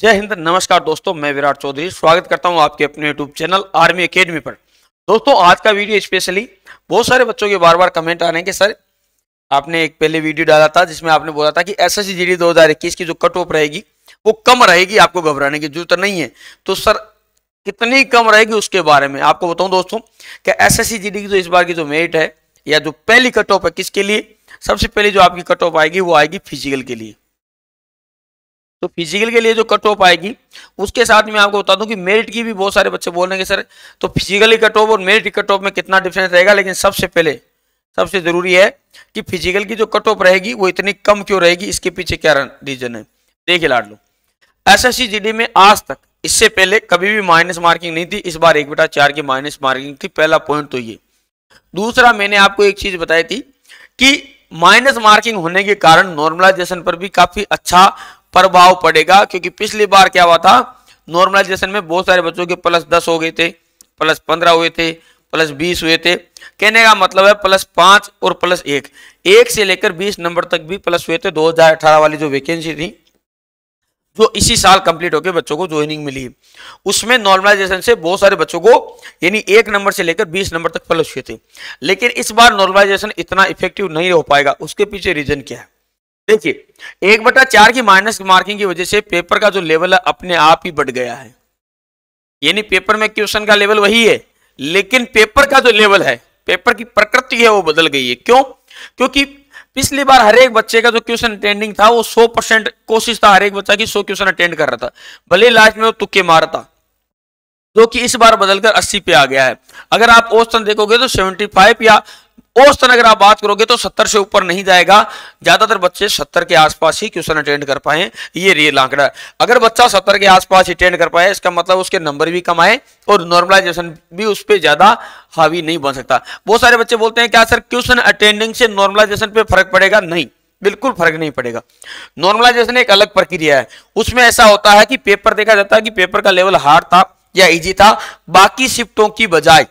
जय हिंद, नमस्कार दोस्तों, मैं विराट चौधरी, स्वागत करता हूँ आपके अपने यूट्यूब चैनल आर्मी एकेडमी पर। दोस्तों, आज का वीडियो स्पेशली बहुत सारे बच्चों के बार बार कमेंट आ रहे हैं कि सर आपने एक पहले वीडियो डाला था, जिसमें आपने बोला था कि S S C G D की जो कट ऑफ़ रहेगी, वो कम रहेगी, आपको घबराने की ज़रूरत नहीं है। तो सर, कितनी कम रहेगी उसके बारे में आपको बताऊँ दोस्तों, कि एस एस सी की जो इस बार की जो मेरिट है, या जो पहली कट ऑफ़ है, किसके लिए? सबसे पहले जो आपकी कट ऑफ़ आएगी, वो आएगी फ़िज़िकल के लिए। तो फ़िज़िकल के लिए जो कट ऑफ़ आएगी, उसके साथ में आपको बता दूँ कि मेरिट की भी बहुत सारे बच्चे बोल रहे हैं सर तो फिजिकली कट ऑफ़ और मेरिट कट ऑफ़ में कितना डिफरेंस रहेगा? लेकिन सबसे पहले, सबसे ज़रूरी है कि फ़िज़िकल की जो कट ऑफ़ रहेगी, वो इतनी कम क्यों रहेगी? इसके पीछे क्या रीजन है? देखिए लाड लो एस एस में आज तक, इससे पहले कभी भी माइनस मार्किंग नहीं थी। इस बार एक बेटा चार की माइनस मार्किंग थी, पहला पॉइंट तो ये। दूसरा, मैंने आपको एक चीज़ बताई थी कि माइनस मार्किंग होने के कारण नॉर्मलाइजेशन पर भी काफ़ी अच्छा प्रभाव पड़ेगा, क्योंकि पिछली बार क्या हुआ था? नॉर्मलाइजेशन में बहुत सारे बच्चों के प्लस दस हो गए थे प्लस पंद्रह हुए थे प्लस बीस हुए थे। कहने का मतलब है प्लस पाँच और प्लस एक। एक से लेकर बीस नंबर तक भी प्लस हुए थे। 2018 वाली जो वैकेंसी थी, जो इसी साल कंप्लीट होकर बच्चों को ज्वाइनिंग मिली। उसमें नॉर्मलाइजेशन से बहुत सारे बच्चों को, यानी एक नंबर से लेकर बीस नंबर तक प्लस हुए थे। लेकिन इस बार नॉर्मलाइजेशन इतना इफ़ेक्टिव नहीं हो पाएगा। उसके पीछे रीजन क्या है? देखिए, एक बटा चार की माइनस मार्किंग की वजह से पेपर का जो लेवल है, अपने आप ही बढ़ गया है। यानी पेपर में क्वेश्चन का लेवल वही है, लेकिन पेपर का जो लेवल है पेपर की प्रकृति है, वो बदल गई है। क्यों? क्योंकि पिछली बार हर एक बच्चे का जो क्वेश्चन अटेंडिंग था, वो 100 परसेंट कोशिश था हर एक बच्चा की 100 क्वेश्चन अटेंड कर रहा था। भले लास्ट में वो तुक्के मारा था जो कि इस बार बदलकर 80 पे आ गया है। अगर आप औसतन देखोगे तो 75 या औसतन अगर आप बात करोगे तो सत्तर से ऊपर नहीं जाएगा। ज़्यादातर बच्चे सत्तर के आसपास ही क्वेश्चन अटेंड कर पाए। ये रियल आंकड़ा। अगर बच्चा सत्तर के आसपास अटेंड कर पाए, इसका मतलब उसके नंबर भी कम आए और नॉर्मलाइजेशन भी उस पर ज़्यादा हावी नहीं बन सकता। बहुत सारे बच्चे बोलते हैं, क्या सर, क्वेश्चन अटेंडिंग से नॉर्मलाइजेशन पे फ़र्क पड़ेगा? नहीं, बिल्कुल फ़र्क नहीं पड़ेगा। नॉर्मलाइजेशन एक अलग प्रक्रिया है। उसमें ऐसा होता है कि पेपर देखा जाता है कि पेपर का लेवल हार्ड था या इजी था। बाकी शिफ्टों की बजाय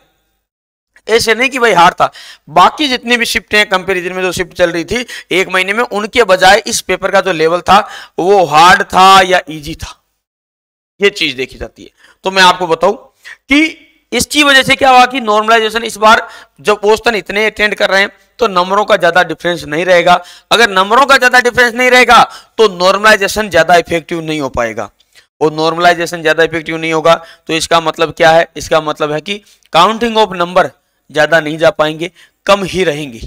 ऐसे नहीं कि भाई हार था। बाकी जितनी भी शिफ्ट हैं कंपेरिजन में जो शिफ्ट चल रही थी, एक महीने में उनके बजाय इस पेपर का जो लेवल था, वो हार्ड था या इजी था। ये चीज़ देखी जाती है। तो मैं आपको बताऊँ कि इसकी वजह से क्या हुआ कि नॉर्मलाइजेशन इस बार जब पोस्टन इतने अटेंड कर रहे हैं तो नंबरों का ज़्यादा डिफरेंस नहीं रहेगा। अगर नंबरों का ज़्यादा डिफरेंस नहीं रहेगा तो नॉर्मलाइजेशन ज़्यादा इफ़ेक्टिव नहीं हो पाएगा। और नॉर्मलाइजेशन ज़्यादा इफ़ेक्टिव नहीं होगा तो इसका मतलब क्या है? इसका मतलब है कि काउंटिंग ऑफ़ नंबर ज़्यादा नहीं जा पाएँगे, कम ही रहेंगे।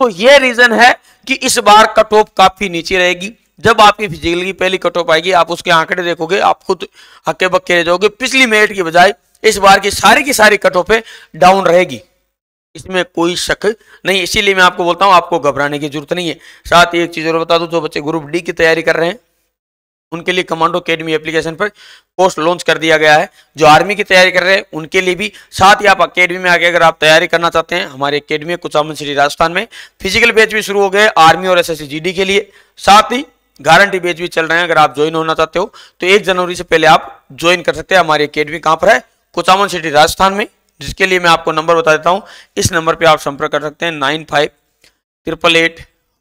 तो ये रीजन है कि इस बार कट ऑफ़ काफ़ी नीचे रहेगी। जब आपकी फ़िज़िकल की पहली कट ऑफ़ आएगी, आप उसके आंकड़े देखोगे, आप खुद हक्के बक्के रह जाओगे। पिछली मेरिट की बजाय, इस बार की सारी की सारी कट ऑफ़ डाउन रहेगी। इसमें कोई शक नहीं, इसीलिए मैं आपको बोलता हूँ, आपको घबराने की ज़रूरत नहीं है। साथ ही एक चीज़ और बता दूँ, जो बच्चे ग्रुप डी की तैयारी कर रहे हैं उनके लिए कमांडो अकेडमी एप्लीकेशन पर पोस्ट लॉन्च कर दिया गया है। जो आर्मी की तैयारी कर रहे हैं, उनके लिए भी साथ ही आप अकेडमी में आके अगर आप तैयारी करना चाहते हैं, हमारे अकेडमी कुचामन सिटी राजस्थान में। फ़िज़िकल बैच भी शुरू हो गए आर्मी और एस एस के लिए। साथ ही गारंटी बैच भी चल रहे हैं, अगर आप ज्वाइन होना चाहते हो तो एक जनवरी से पहले आप ज्वाइन कर सकते हैं हमारी अकेडमी कहाँ पर है? कुचामन सिटी राजस्थान में, जिसके लिए मैं आपको नंबर बता देता हूँ। इस नंबर पर आप संपर्क कर सकते हैं nine five triple eight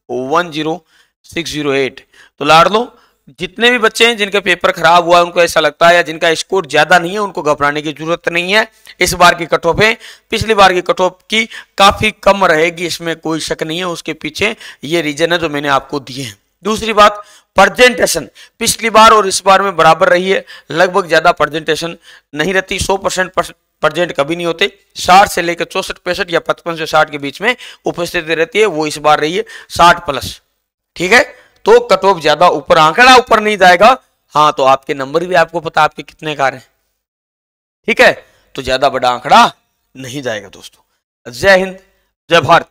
one zero six zero eight तो लाड़ लो जितने भी बच्चे हैं जिनका पेपर खराब हुआ उनको ऐसा लगता है या जिनका स्कोर ज़्यादा नहीं है, उनको घबराने की ज़रूरत नहीं है। इस बार की कट ऑफ़ पिछली बार की कट ऑफ़ की काफ़ी कम रहेगी, इसमें कोई शक नहीं है। उसके पीछे ये रीजन है जो मैंने आपको दिए हैं। दूसरी बात प्रजेंटेशन पिछली बार और इस बार में बराबर रही है। लगभग ज़्यादा प्रजेंटेशन नहीं रहती। सौ परसेंट प्रजेंट कभी नहीं होते। साठ से लेकर चौसठ पैंसठ या पचपन से साठ के बीच में उपस्थिति रहती है। वो इस बार रही है साठ प्लस ठीक है? तो कट ऑफ़ ज़्यादा ऊपर, आंकड़ा ऊपर नहीं जाएगा। हाँ तो आपके नंबर भी आपको पता आपके कितने कार हैं। ठीक है? तो ज़्यादा बड़ा आंकड़ा नहीं जाएगा दोस्तों। जय हिंद, जय भारत।